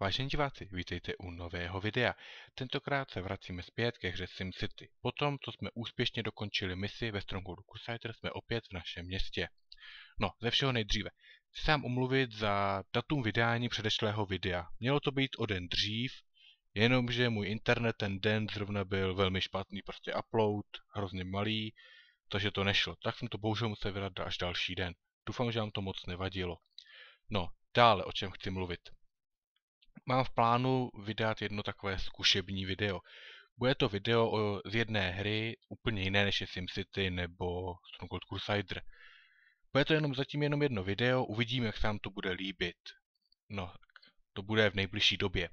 Vážení diváci, vítejte u nového videa. Tentokrát se vracíme zpět ke hře SimCity. Potom, co jsme úspěšně dokončili misi ve Strongholdu Crusader, jsme opět v našem městě. No, ze všeho nejdříve. Chci sám umluvit za datum vydání předešlého videa. Mělo to být o den dřív, jenomže můj internet ten den zrovna byl velmi špatný, prostě upload, hrozně malý, takže to nešlo. Tak jsem to bohužel musel vydat až další den. Doufám, že vám to moc nevadilo. No, dále, o čem chci mluvit mám v plánu vydat jedno takové zkušební video. Bude to video o, z jedné hry, úplně jiné než je SimCity nebo Stronghold Crusader. Bude to jenom zatím jenom jedno video, uvidíme, jak se nám to bude líbit. No, to bude v nejbližší době.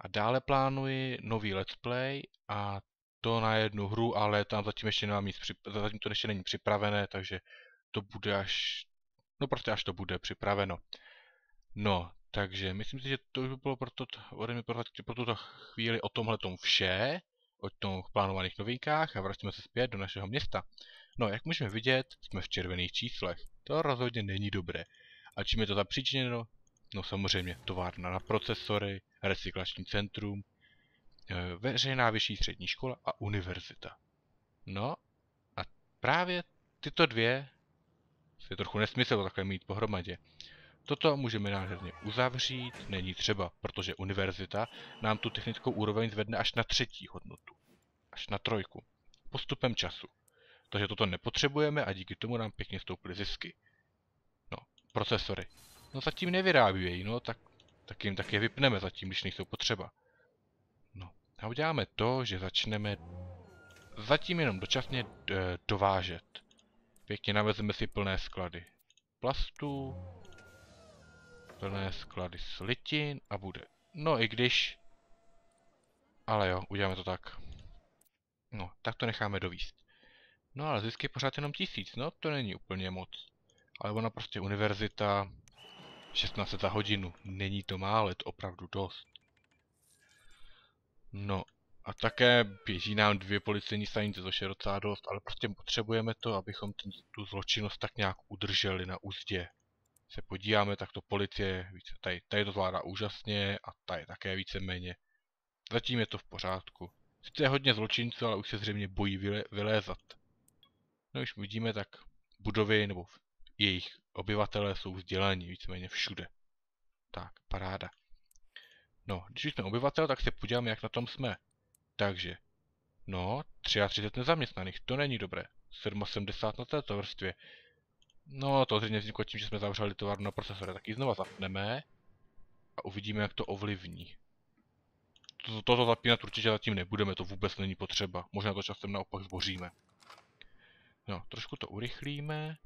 A dále plánuji nový let's play a to na jednu hru, ale tam zatím ještě nemám nic, zatím to ještě není připravené, takže to bude až, no prostě až to bude připraveno. No, takže myslím si, že to už by bylo pro, to, pro, pro tuto chvíli o tomhle vše, o tom plánovaných novinkách a vrátíme se zpět do našeho města. No, jak můžeme vidět, jsme v červených číslech. To rozhodně není dobré. A čím je to zapříčiněno? No samozřejmě, továrna na procesory, recyklační centrum, e, veřejná vyšší střední škola a univerzita. No, a právě tyto dvě je trochu nesmysl takhle mít pohromadě. Toto můžeme nádherně uzavřít, není třeba, protože univerzita nám tu technickou úroveň zvedne až na třetí hodnotu. Až na trojku. Postupem času. Takže toto nepotřebujeme a díky tomu nám pěkně stouply zisky. No, procesory. No zatím nevyrábějí, no tak, tak jim také vypneme zatím, když nejsou potřeba. No, a uděláme to, že začneme zatím jenom dočasně dovážet. Pěkně navezeme si plné sklady. Plastu, plné sklady slitin a bude. No i když... Ale jo, uděláme to tak. No, tak to necháme dovíst. No ale zisk je pořád jenom tisíc, no to není úplně moc. Ale ona prostě univerzita, 16 za hodinu, není to málo, je to opravdu dost. No, a také běží nám dvě policejní stanice, což je docela dost, ale prostě potřebujeme to, abychom tu zločinnost tak nějak udrželi na úzdě se podíváme, tak to policie, tady, tady to zvládá úžasně a tady také víceméně. Zatím je to v pořádku. Sice je hodně zločinců, ale už se zřejmě bojí vyle, vylézat. No už vidíme, tak budovy nebo jejich obyvatelé jsou vzdělaní víceméně všude. Tak, paráda. No, když jsme obyvatel, tak se podíváme, jak na tom jsme. Takže, no, 33 nezaměstnaných, to není dobré. 77 na této vrstvě. No, to zřejmě vzniklo tím, že jsme zavřeli továrnu na procesory. Tak ji znova zapneme a uvidíme, jak to ovlivní. Toto, toto zapínat určitě zatím nebudeme, to vůbec není potřeba. Možná to časem naopak zboříme. No, trošku to urychlíme.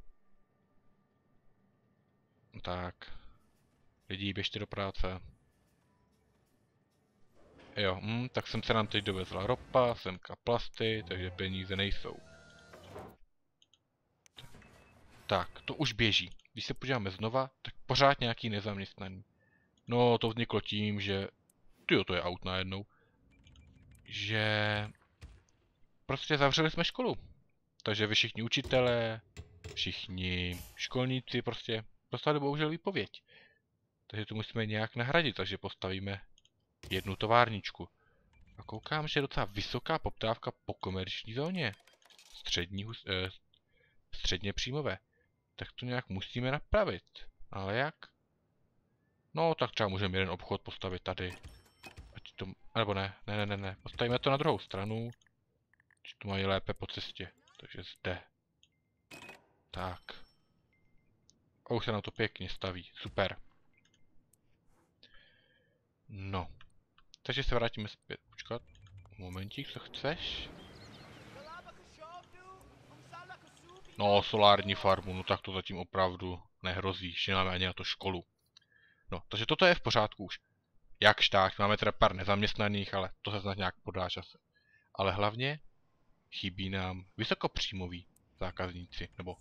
Tak. Lidi, běžte do práce. Jo, hm, tak jsem se nám teď dovezla ropa, semka plasty, takže peníze nejsou. Tak, to už běží. Když se podíváme znova, tak pořád nějaký nezaměstnaný. No, to vzniklo tím, že... Tyjo, to je aut najednou. Že... Prostě zavřeli jsme školu. Takže vy všichni učitelé, všichni školníci prostě dostali bohužel výpověď. Takže to musíme nějak nahradit, takže postavíme jednu továrničku. A koukám, že je docela vysoká poptávka po komerční zóně. Střední, eh, středně příjmové tak to nějak musíme napravit. Ale jak? No, tak třeba můžeme jeden obchod postavit tady. Ať to... Nebo ne, ne, ne, ne, ne. Postavíme to na druhou stranu. Či to mají lépe po cestě. Takže zde. Tak. A už se na to pěkně staví. Super. No. Takže se vrátíme zpět. Počkat. Momentík, co chceš? No, solární farmu, no tak to zatím opravdu nehrozí, že máme ani na to školu. No, takže toto je v pořádku už. Jakž tak, máme teda pár nezaměstnaných, ale to se snad nějak podá čase. Ale hlavně chybí nám vysokopříjmoví zákazníci, nebo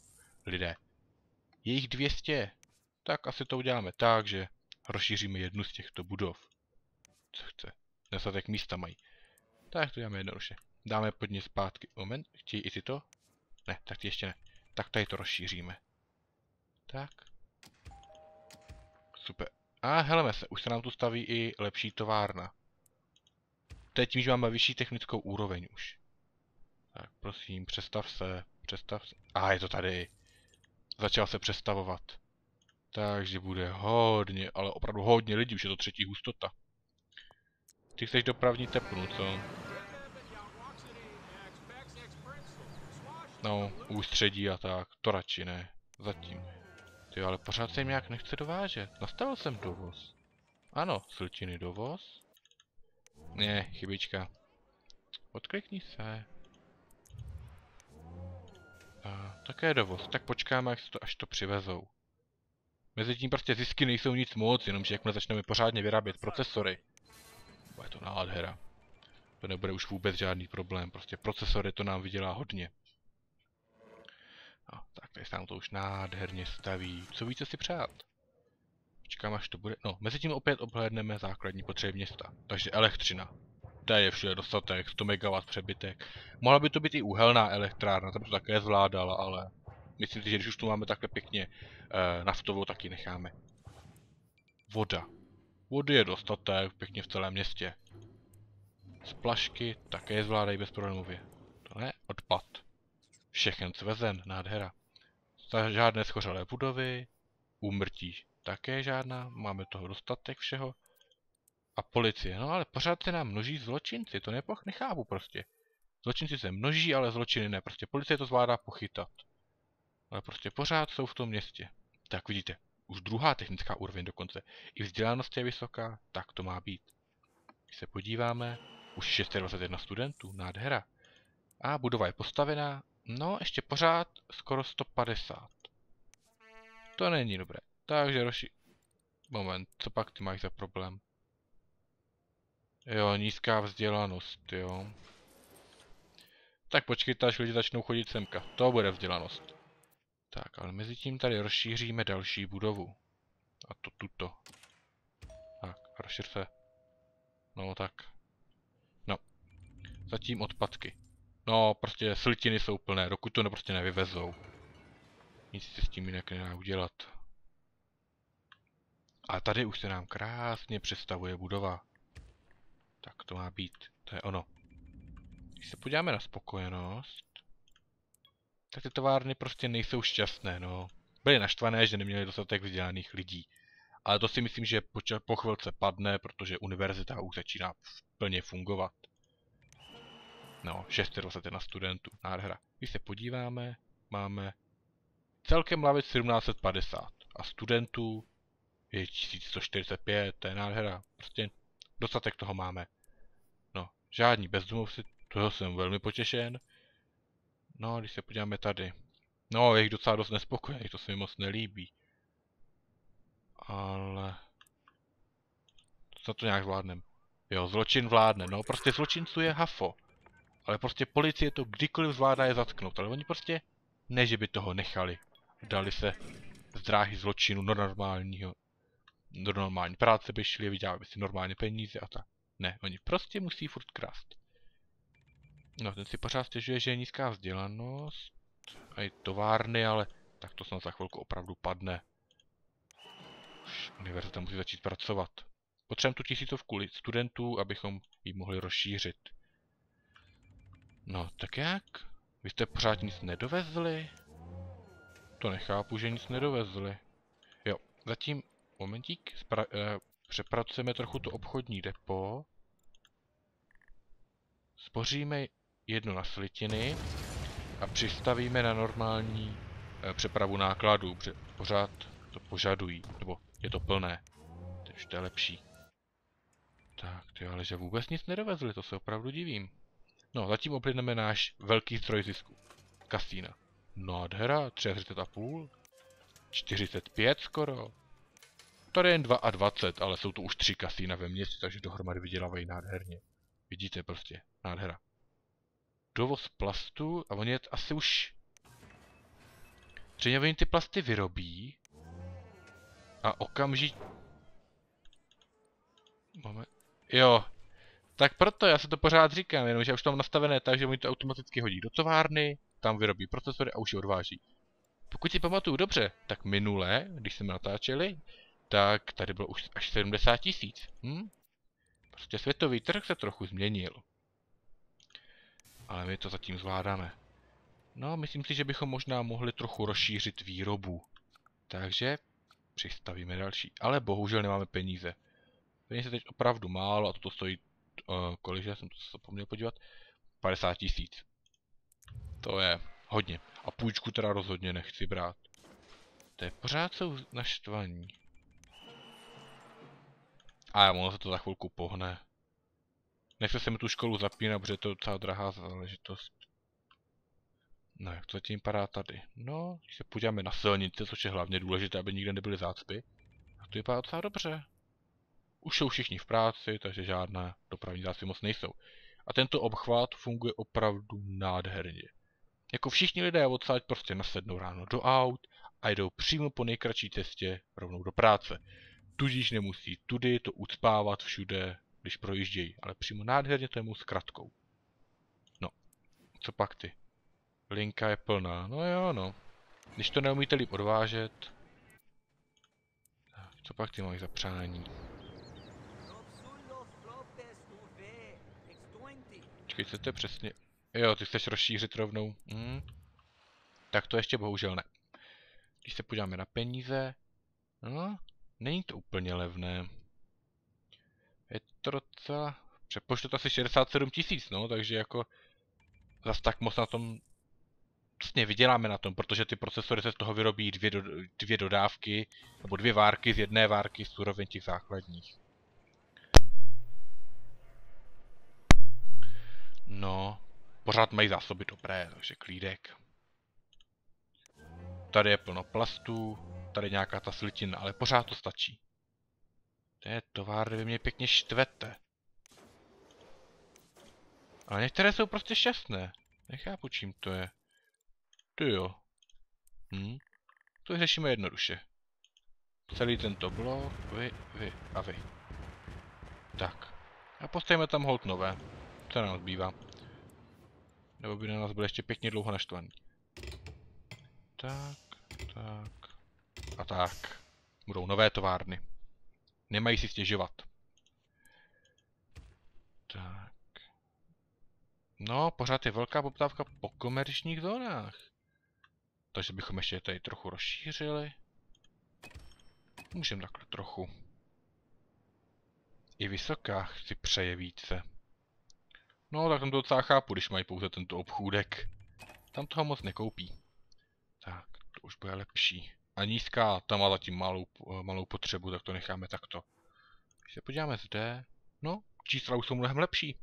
lidé. Je jich 200, tak asi to uděláme tak, že rozšíříme jednu z těchto budov. Co chce? Nesatek místa mají. Tak to děláme jednoduše. Dáme pod ně zpátky. Moment, chtějí i ty to? Ne, tak ty ještě ne. Tak tady to rozšíříme. Tak. Super. A helme se, už se nám tu staví i lepší továrna. Teď už máme vyšší technickou úroveň už. Tak prosím, přestav se, přestav se. A je to tady. Začal se přestavovat. Takže bude hodně, ale opravdu hodně lidí, už je to třetí hustota. Ty chceš dopravní tepnu, co? No, ústředí a tak, to radši ne. Zatím. Ty ale pořád se jim nějak nechce dovážet. Nastavil jsem dovoz. Ano, slčiny dovoz. Ne, chybička. Odklikni se. A, také dovoz. Tak počkáme, až to, až to přivezou. Mezitím prostě zisky nejsou nic moc, jenomže jakmile začneme pořádně vyrábět procesory, bude to nádhera. To nebude už vůbec žádný problém, prostě procesory to nám vydělá hodně. No, tak tady se nám to už nádherně staví. Co více si přát? Počkám, až to bude... No, mezi tím opět obhlédneme základní potřeby města. Takže elektřina. To je všude dostatek, 100 MW přebytek. Mohla by to být i uhelná elektrárna, tam to také zvládala, ale myslím si, že když už tu máme takhle pěkně e, naftovou, tak ji necháme. Voda. Vody je dostatek pěkně v celém městě. Splašky také zvládají bezproblémově. To ne, odpad. Všechen svezen, nádhera. Žádné schořelé budovy, úmrtí také žádná, máme toho dostatek všeho. A policie, no ale pořád se nám množí zločinci, to nepoch nechápu prostě. Zločinci se množí, ale zločiny ne, prostě policie to zvládá pochytat. Ale prostě pořád jsou v tom městě. Tak vidíte, už druhá technická úroveň dokonce. I vzdělanost je vysoká, tak to má být. Když se podíváme, už 621 studentů, nádhera. A budova je postavená, no ještě pořád skoro 150. To není dobré. Takže Roši... Moment, co pak ty máš za problém? Jo, nízká vzdělanost, jo. Tak počkejte, až lidi začnou chodit semka. To bude vzdělanost. Tak, ale mezi tím tady rozšíříme další budovu. A to tuto. Tak, rozšíř se. No tak. No. Zatím odpadky. No, prostě slitiny jsou plné, dokud to prostě nevyvezou. Nic se s tím jinak nedá udělat. A tady už se nám krásně představuje budova. Tak to má být. To je ono. Když se podíváme na spokojenost, tak ty továrny prostě nejsou šťastné, no. Byly naštvané, že neměli dostatek vzdělaných lidí. Ale to si myslím, že po chvilce padne, protože univerzita už začíná plně fungovat. No, 621 studentů, nádhera. Když se podíváme, máme celkem lavic 1750 a studentů je 1145, to je nádhera. Prostě dostatek toho máme. No, žádní bezdomovci, toho jsem velmi potěšen. No, když se podíváme tady. No, je jich docela dost nespokojených, to se mi moc nelíbí. Ale... Co to nějak zvládnem? Jo, zločin vládne. No, prostě zločinců je hafo. Ale prostě policie to kdykoliv zvládá je zatknout. Ale oni prostě, ne že by toho nechali. Dali se z dráhy zločinu do normálního, do normální práce by šli, vydělali by si normálně peníze a tak. Ne, oni prostě musí furt krást. No, ten si pořád stěžuje, že je nízká vzdělanost. A i továrny, ale tak to snad za chvilku opravdu padne. Už univerzita musí začít pracovat. Potřebujeme tu tisícovku studentů, abychom ji mohli rozšířit. No, tak jak? Vy jste pořád nic nedovezli? To nechápu, že nic nedovezli. Jo, zatím, momentík, eh, přepracujeme trochu to obchodní depo. Spoříme jednu na slitiny a přistavíme na normální e, přepravu nákladů, protože pořád to požadují, nebo je to plné. Takže to je lepší. Tak, ty ale že vůbec nic nedovezli, to se opravdu divím. No, zatím oplyneme náš velký zdroj zisku. Kasína. Nádhera, 30,5. 45 skoro. Tady je jen 22, ale jsou to už tři kasína ve městě, takže dohromady vydělávají nádherně. Vidíte prostě, nádhera dovoz plastu a oni asi už... Oni ty plasty vyrobí a okamžitě... Moment. Jo. Tak proto, já se to pořád říkám, jenomže už tam nastavené tak, že oni to automaticky hodí do továrny, tam vyrobí procesory a už je odváží. Pokud si pamatuju dobře, tak minule, když jsme natáčeli, tak tady bylo už až 70 tisíc. Hm? Prostě světový trh se trochu změnil. Ale my to zatím zvládáme. No, myslím si, že bychom možná mohli trochu rozšířit výrobu. Takže přistavíme další. Ale bohužel nemáme peníze. Peníze teď opravdu málo a toto stojí, uh, kolik, já jsem to zapomněl podívat, 50 tisíc. To je hodně. A půjčku teda rozhodně nechci brát. To je pořád jsou naštvaní. A ono se to za chvilku pohne. Nechce se mi tu školu zapínat, protože to je docela drahá záležitost. No, jak to zatím vypadá tady? No, když se podíváme na silnice, což je hlavně důležité, aby nikde nebyly zácpy, tak to vypadá docela dobře. Už jsou všichni v práci, takže žádná dopravní zácpy moc nejsou. A tento obchvat funguje opravdu nádherně. Jako všichni lidé odsaď prostě nasednou ráno do aut a jdou přímo po nejkratší cestě rovnou do práce. Tudíž nemusí tudy to ucpávat všude, když projíždějí, ale přímo nádherně to je mu zkratkou. No, co pak ty? Linka je plná, no jo no. Když to neumíte líp odvážet. Co pak ty mají za přání? Počkej, co to je přesně? Jo, ty chceš rozšířit rovnou. Hmm. Tak to ještě bohužel ne. Když se podíváme na peníze, no, není to úplně levné. Je to docela... Přepočtu to asi 67 tisíc, no, takže jako zas tak moc na tom vlastně vyděláme na tom, protože ty procesory se z toho vyrobí dvě, do, dvě dodávky, nebo dvě várky z jedné várky surovin těch základních. Pořád mají zásoby dobré, takže klídek. Tady je plno plastů, tady nějaká ta slitina, ale pořád to stačí. To je továrny, vy mě pěkně štvete. Ale některé jsou prostě šťastné. Nechápu, čím to je. Ty jo. Hm. To řešíme jednoduše. Celý tento blok, vy, vy a vy. Tak. A postavíme tam hold nové. Co nám zbývá? Nebo by na nás byl ještě pěkně dlouho naštvaný. Tak, tak a tak. Budou nové továrny. Nemají si stěžovat. Tak. No, pořád je velká poptávka po komerčních zónách. Takže bychom ještě tady trochu rozšířili. Můžeme takhle trochu. I vysoká si přeje více. No, tak tam to docela chápu, když mají pouze tento obchůdek. Tam toho moc nekoupí. Tak, to už bude lepší. A nízká, tam má zatím malou, malou potřebu, tak to necháme takto. Když se podíváme zde, no, čísla už jsou mnohem lepší.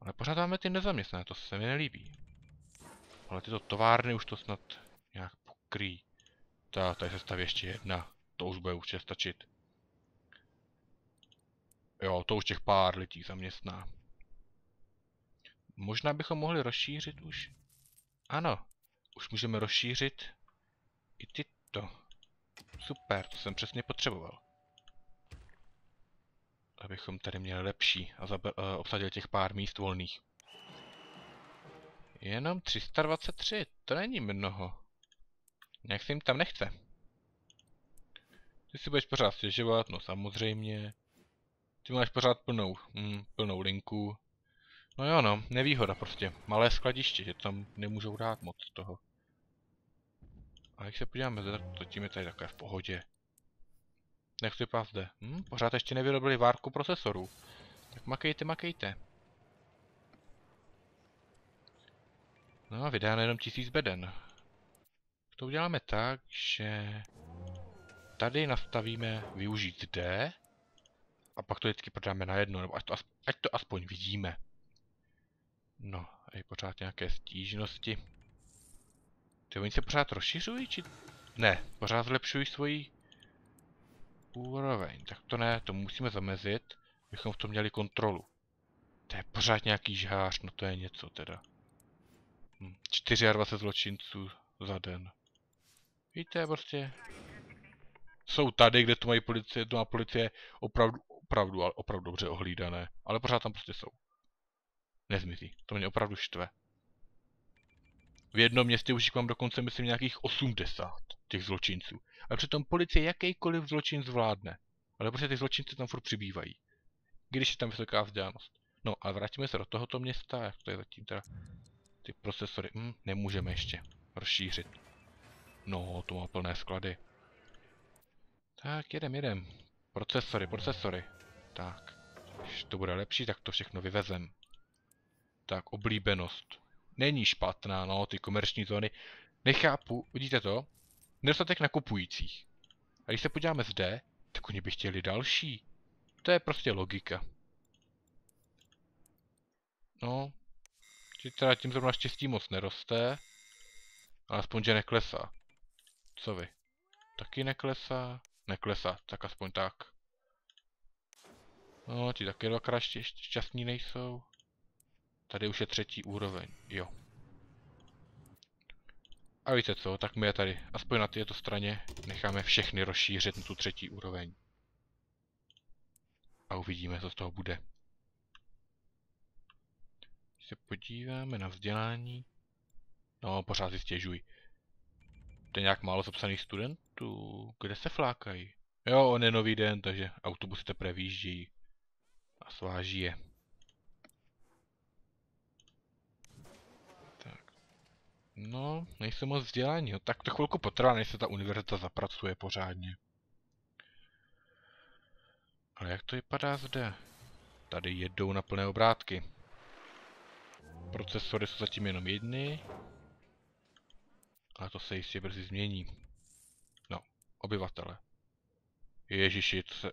Ale pořád máme ty nezaměstnané, to se mi nelíbí. Ale tyto továrny už to snad nějak pokrý. Ta, tady se staví ještě jedna. To už bude určitě stačit. Jo, to už těch pár lidí zaměstná. Možná bychom mohli rozšířit už. Ano, už můžeme rozšířit i tyto. Super, to jsem přesně potřeboval. Abychom tady měli lepší a uh, obsadili těch pár míst volných. Jenom 323, to není mnoho. Nějak se jim tam nechce. Ty si budeš pořád stěžovat, no samozřejmě. Ty máš pořád plnou, mm, plnou linku. No jo no, nevýhoda prostě. Malé skladiště, že tam nemůžou dát moc toho. A jak se podíváme, to tím je tady takové v pohodě. Jak to vypadá zde? Hm? Pořád ještě nevyrobili várku procesorů. Tak makejte, makejte. No, vydáme jenom tisíc beden. To uděláme tak, že tady nastavíme využít D a pak to vždycky prodáme na jedno, nebo ať to, ať to aspoň vidíme. No, a je pořád nějaké stížnosti. Ty oni se pořád rozšiřují, či... Ne, pořád zlepšují svoji úroveň. Tak to ne, to musíme zamezit, bychom v tom měli kontrolu. To je pořád nějaký žhář, no to je něco teda. 24 zločinců za den. Víte, prostě... Jsou tady, kde to mají policie, to má policie opravdu, opravdu, ale opravdu dobře ohlídané. Ale pořád tam prostě jsou. Nezmizí. To mě opravdu štve. V jednom městě už mám dokonce, myslím, nějakých 80 těch zločinců. Ale přitom policie jakýkoliv zločin zvládne. Ale prostě ty zločinci tam furt přibývají. Když je tam vysoká vzdálenost. No a vrátíme se do tohoto města, jak to je zatím teda. Ty procesory, hm, nemůžeme ještě rozšířit. No, to má plné sklady. Tak, jedem, jedem. Procesory, procesory. Tak. Když to bude lepší, tak to všechno vyvezem. Tak, oblíbenost. Není špatná, no, ty komerční zóny. Nechápu, vidíte to? Nedostatek nakupujících. A když se podíváme zde, tak oni by chtěli další. To je prostě logika. No. Ti teda tím zrovna štěstí moc neroste. Ale aspoň, že neklesá. Co vy? Taky neklesá? Neklesá, tak aspoň tak. No, ti taky dvakrát šť šťastní nejsou. Tady už je třetí úroveň, jo. A víte co, tak my je tady, aspoň na této straně, necháme všechny rozšířit na tu třetí úroveň. A uvidíme, co z toho bude. Když se podíváme na vzdělání, no pořád si stěžuj. To je nějak málo zapsaných studentů, kde se flákají? Jo, on je nový den, takže autobusy teprve výjíždějí a sváží je. No, nejsem moc vzdělání. No, tak to chvilku potrvá, než se ta univerzita zapracuje pořádně. Ale jak to vypadá zde? Tady jedou na plné obrátky. Procesory jsou zatím jenom jedny. Ale to se jistě brzy změní. No, obyvatele. Ježiši, co se,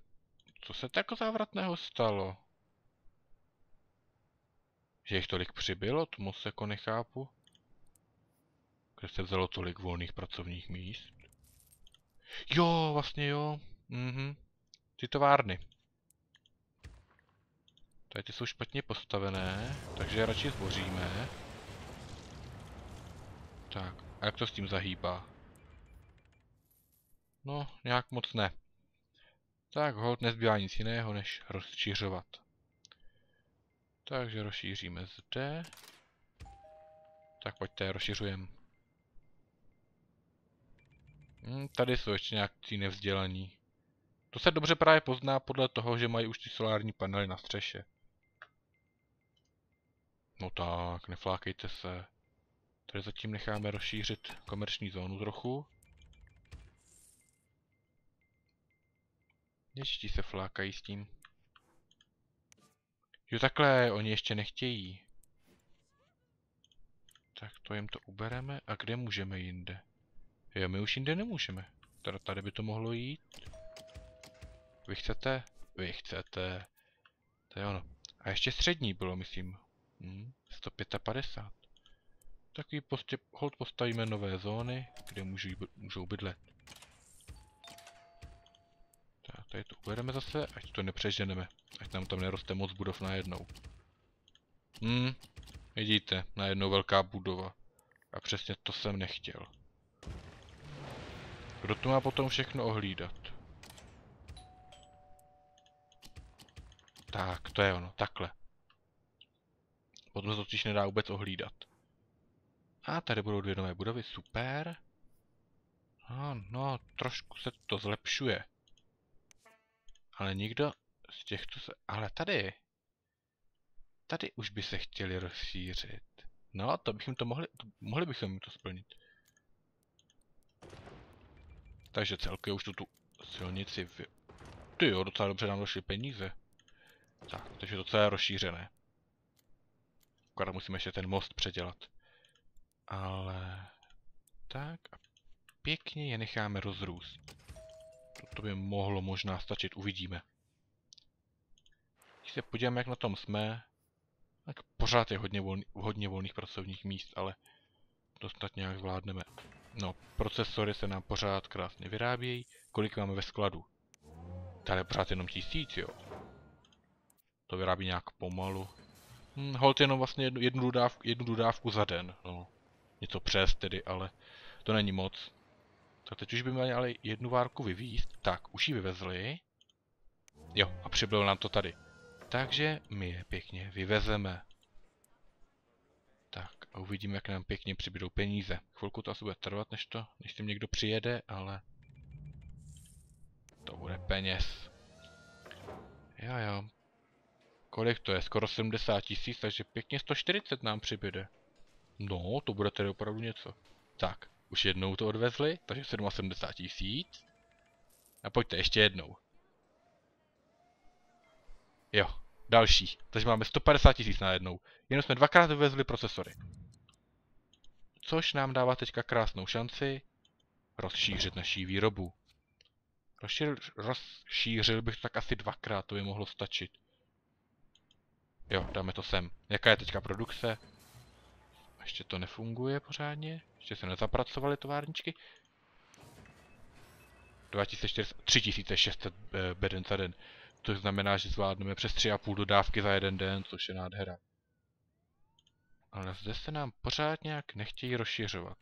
co se tak závratného stalo? Že jich tolik přibylo, to moc jako nechápu. Kde se vzalo tolik volných pracovních míst? Jo, vlastně jo. Mhm. Ty továrny. Tady ty jsou špatně postavené, takže je radši zboříme. Tak, a jak to s tím zahýbá? No, nějak moc ne. Tak, hold nezbývá nic jiného, než rozšířovat. Takže rozšíříme zde. Tak pojďte, rozšiřujeme. Hmm, tady jsou ještě nějaký nevzdělaní. To se dobře právě pozná podle toho, že mají už ty solární panely na střeše. No tak, neflákejte se. Tady zatím necháme rozšířit komerční zónu trochu. Ještě se flákají s tím. Jo takhle, oni ještě nechtějí. Tak to jim to ubereme. A kde můžeme jinde? Jo, my už jinde nemůžeme. Teda tady by to mohlo jít. Vy chcete? Vy chcete. To je ono. A ještě střední bylo, myslím. Hm, 155. Takový prostě hold postavíme nové zóny, kde můžou, můžou bydlet. Tak, tady to uvedeme zase, ať to nepřeženeme. Ať nám tam neroste moc budov najednou. Hm, vidíte, najednou velká budova. A přesně to jsem nechtěl. Kdo to má potom všechno ohlídat? Tak, to je ono, takhle. Potom se totiž nedá vůbec ohlídat. A tady budou dvě nové budovy, super. No, no, trošku se to zlepšuje. Ale nikdo z těchto se... Ale tady... Tady už by se chtěli rozšířit. No, to bychom to mohli... Mohli bychom to splnit. Takže celkově už tu, tu silnici vy... Ty jo, docela dobře nám došly peníze. Tak, takže docela je rozšířené. Akorát musíme ještě ten most předělat. Ale... Tak a pěkně je necháme rozrůst. To by mohlo možná stačit, uvidíme. Když se podíváme, jak na tom jsme, tak pořád je hodně, volný, hodně volných pracovních míst, ale to snad nějak zvládneme. No, procesory se nám pořád krásně vyrábějí. Kolik máme ve skladu? Tady je pořád jenom tisíc, jo. To vyrábí nějak pomalu. Hm, hold jenom vlastně jednu, jednu, dodávku, jednu dodávku za den, no. Něco přes tedy, ale to není moc. Tak teď už by měli ale jednu várku vyvízt. Tak, už ji vyvezli. Jo, a přibylo nám to tady. Takže my je pěkně vyvezeme. A uvidíme, jak nám pěkně přibydou peníze. Chvilku to asi bude trvat, než to, než tím někdo přijede, ale... To bude peněz. Jo jo. Kolik to je? Skoro 70 tisíc, takže pěkně 140 nám přibyde. No, to bude tedy opravdu něco. Tak, už jednou to odvezli, takže 77 tisíc. A pojďte ještě jednou. Jo, další. Takže máme 150 tisíc na jednou. Jenom jsme dvakrát dovezli procesory. Což nám dává teďka krásnou šanci rozšířit naší výrobu. Rozšířil, rozšířil bych to tak asi dvakrát, to by mohlo stačit. Jo, dáme to sem. Jaká je teďka produkce? Ještě to nefunguje pořádně. Ještě se nezapracovaly továrničky. 2400, 3600 eh, beden za den. To znamená, že zvládneme přes 3,5 dodávky za jeden den, což je nádhera. Ale zde se nám pořád nějak nechtějí rozšiřovat.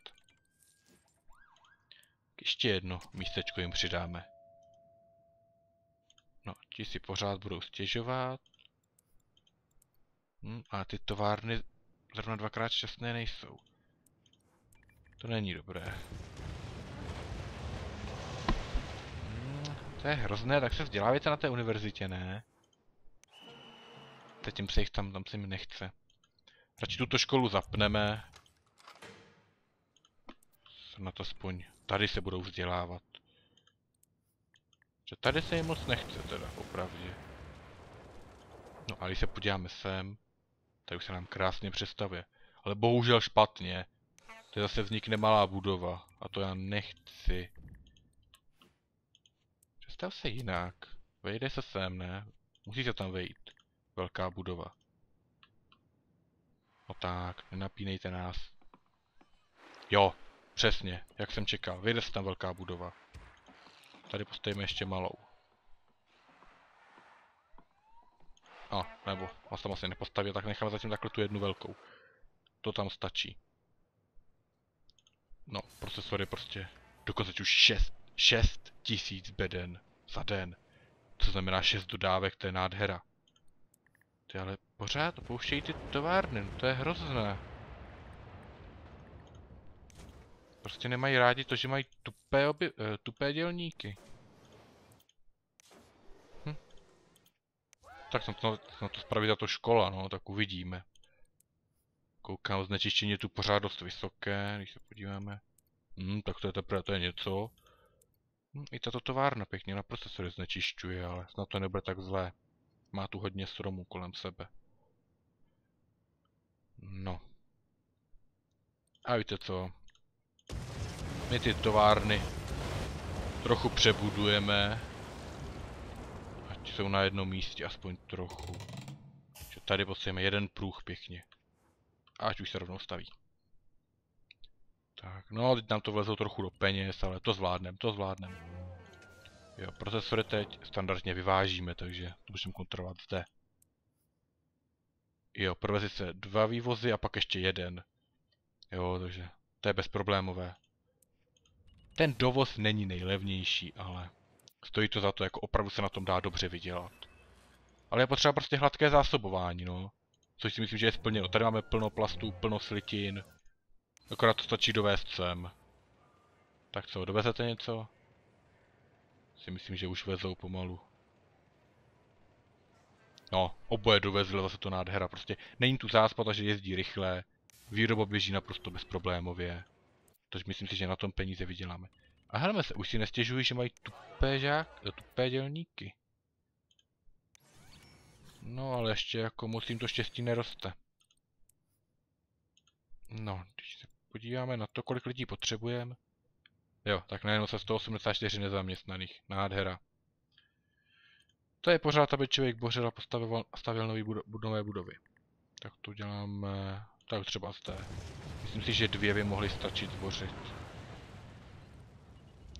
Ještě jedno místečko jim přidáme. No, ti si pořád budou stěžovat. Hm, a ty továrny zrovna dvakrát šťastné nejsou. To není dobré. Hmm, to je hrozné, tak se vzdělávajte na té univerzitě, ne? Teď se jich tam, tam se mi nechce. Radši tuto školu zapneme. Na to aspoň tady se budou vzdělávat. Že tady se jim moc nechce teda, opravdě. No a když se podíváme sem, tak už se nám krásně představuje. Ale bohužel špatně. To zase vznikne malá budova. A to já nechci. Představ se jinak. Vejde se sem, ne? Musí se tam vejít. Velká budova. No tak, nenapínejte nás. Jo, přesně, jak jsem čekal. Vejde se tam velká budova. Tady postavíme ještě malou. A, nebo vás tam asi nepostaví, tak necháme zatím takhle tu jednu velkou. To tam stačí. No, procesor je prostě dokonce už 6, 6 tisíc beden za den. To znamená 6 dodávek, to je nádhera. Ty ale pořád opouštějí ty továrny, no to je hrozné. Prostě nemají rádi to, že mají tupé, oby, uh, tupé dělníky. Hm. Tak na to, na to spraví tato škola, no, tak uvidíme. Koukám, znečištění je tu pořád dost vysoké, když se podíváme. Hm, tak to je teprve, to je něco. Hm, I tato továrna pěkně na procesory znečišťuje, ale snad to nebude tak zlé. Má tu hodně stromů kolem sebe. No. A víte co? My ty továrny trochu přebudujeme. Ať jsou na jednom místě, aspoň trochu. Že tady potřebujeme jeden průh pěkně. Ať už se rovnou staví. Tak, no, teď nám to vlezou trochu do peněz, ale to zvládneme, to zvládneme. Jo, procesory teď standardně vyvážíme, takže to můžeme kontrolovat zde. Jo, provezi se dva vývozy a pak ještě jeden. Jo, takže to je bezproblémové. Ten dovoz není nejlevnější, ale stojí to za to, jako opravdu se na tom dá dobře vydělat. Ale je potřeba prostě hladké zásobování, no. Což si myslím, že je splněno. Tady máme plno plastů, plno slitin. Akorát to stačí dovést sem. Tak co, dovezete něco? Si myslím, že už vezou pomalu. No, oboje dovezli, zase to nádhera. Prostě není tu záspata, že jezdí rychle. Výroba běží naprosto bezproblémově. Takže myslím si, že na tom peníze vyděláme. A helme se, už si nestěžují, že mají tupé žák, eh, tupé dělníky. No, ale ještě jako moc jim to štěstí neroste. No, když se podíváme na to, kolik lidí potřebujeme. Jo, tak najednou se 184 nezaměstnaných. Nádhera. To je pořád, aby člověk bořil a postavil, stavil nový budo nové budovy. Tak to děláme... Tak třeba zde. Myslím si, že dvě by mohly stačit zbořit.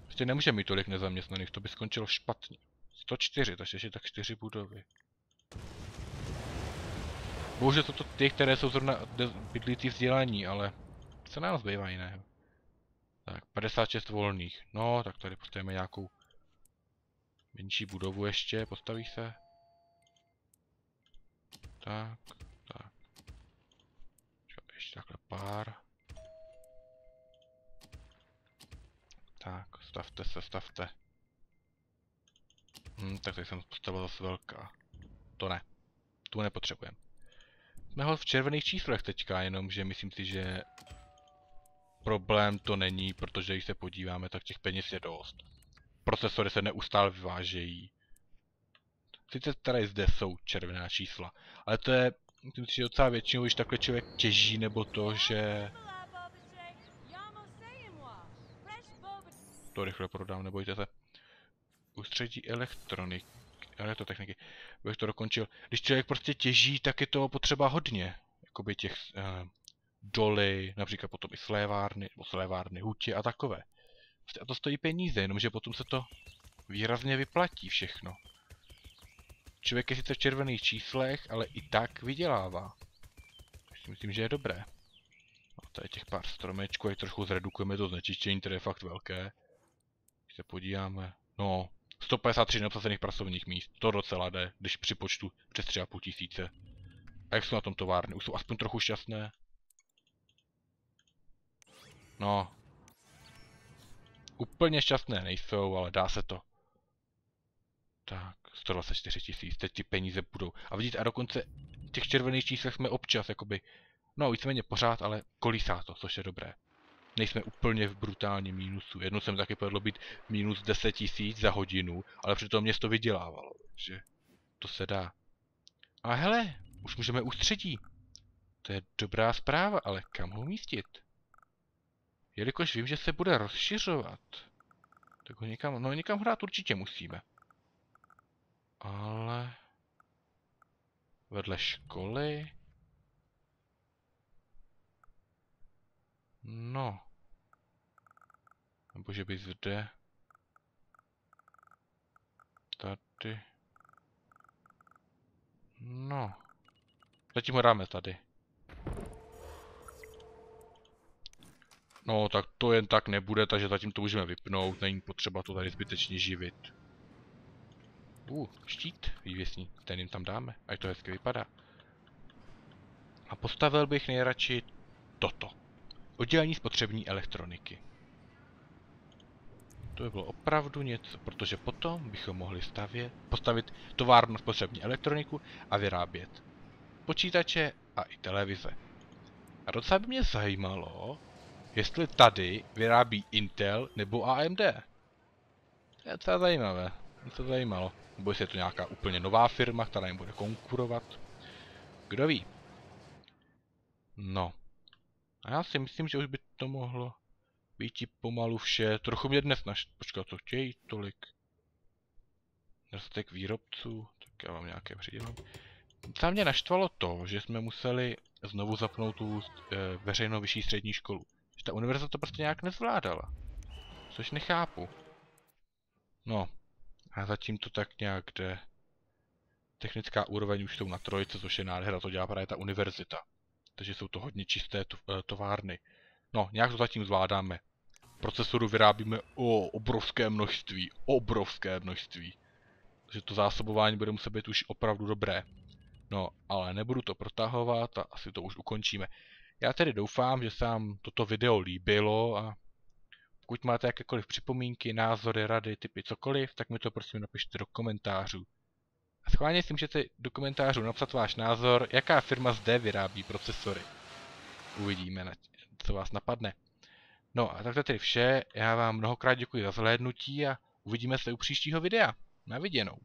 Prostě nemůžeme mít tolik nezaměstnaných, to by skončilo špatně. 104, takže ještě tak 4 budovy. Bohužel jsou to ty, které jsou zrovna bydlící vzdělání, ale co nám zbývá jiného? Tak, 56 volných. No, tak tady postavíme nějakou menší budovu ještě, postaví se. Tak, tak. Ještě takhle pár. Tak, stavte se, stavte. Hm, tak tady jsem postavil zase velká. To ne. Tu nepotřebujeme. Jsme ho v červených číslech teďka, jenomže myslím si, že problém to není, protože když se podíváme, tak těch peněz je dost. Procesory se neustále vyvážejí. Sice tady zde jsou červená čísla, ale to je, myslím si, že docela většinou, když takhle člověk těží, nebo to, že... To rychle prodám, nebojte se. Ústředí elektronik, elektrotechniky, bych to dokončil. Když člověk prostě těží, tak je to potřeba hodně. Jakoby těch uh, doly, například potom i slévárny, nebo slévárny, hutě a takové. Prostě a to stojí peníze, jenomže potom se to výrazně vyplatí všechno. Člověk je sice v červených číslech, ale i tak vydělává. Si myslím, že je dobré. No, tady těch pár stromečků, jak trošku zredukujeme to znečištění, které je fakt velké. Když se podíváme, no, 153 neobsazených pracovních míst, to docela jde, když připočtu přes 3,5 tisíce. A jak jsou na tom továrny? Už jsou aspoň trochu šťastné? No. Úplně šťastné nejsou, ale dá se to. Tak, 124 tisíc, teď ty peníze budou. A vidíte, a dokonce v těch červených číslech jsme občas, jakoby, no víceméně pořád, ale kolísá to, což je dobré. Nejsme úplně v brutálním mínusu. Jednou jsem taky povedlo být minus 10 tisíc za hodinu, ale přitom město vydělávalo, takže to se dá. A hele, už můžeme ústředí. To je dobrá zpráva, ale kam ho umístit? Jelikož vím, že se bude rozšiřovat, tak ho někam, no někam hrát určitě musíme. Ale... Vedle školy... No. Nebo že by zde... Tady... No. Zatím ho dáme tady. No, tak to jen tak nebude, takže zatím to můžeme vypnout, není potřeba to tady zbytečně živit. Uh, štít vývěsní, ten jim tam dáme, ať to hezky vypadá. A postavil bych nejradši toto. Oddělení spotřební elektroniky. To by bylo opravdu něco, protože potom bychom mohli stavět, postavit továrnu spotřební elektroniku a vyrábět počítače a i televize. A docela by mě zajímalo, jestli tady vyrábí Intel nebo AMD. To je docela zajímavé, mě to zajímalo. Nebo jestli je to nějaká úplně nová firma, která jim bude konkurovat. Kdo ví? No. A já si myslím, že už by to mohlo být pomalu vše. Trochu mě dnes naš... Počkat, co chtějí tolik? Nedostatek výrobců, tak já vám nějaké přidělám. Tam mě naštvalo to, že jsme museli znovu zapnout tu e, veřejnou vyšší střední školu. Ta univerzita to prostě nějak nezvládala. Což nechápu. No. A zatím to tak nějak jde. Technická úroveň už jsou na trojce, což je nádhera, to dělá právě ta univerzita. Takže jsou to hodně čisté e, továrny. No, nějak to zatím zvládáme. Procesoru vyrábíme o obrovské množství, obrovské množství. Takže to zásobování bude muset být už opravdu dobré. No, ale nebudu to protahovat a asi to už ukončíme. Já tedy doufám, že se vám toto video líbilo a pokud máte jakékoliv připomínky, názory, rady, typy, cokoliv, tak mi to prosím napište do komentářů. A schválně si můžete do komentářů napsat váš názor, jaká firma zde vyrábí procesory. Uvidíme, co vás napadne. No a tak to tedy vše, já vám mnohokrát děkuji za zhlédnutí a uvidíme se u příštího videa. Na viděnou.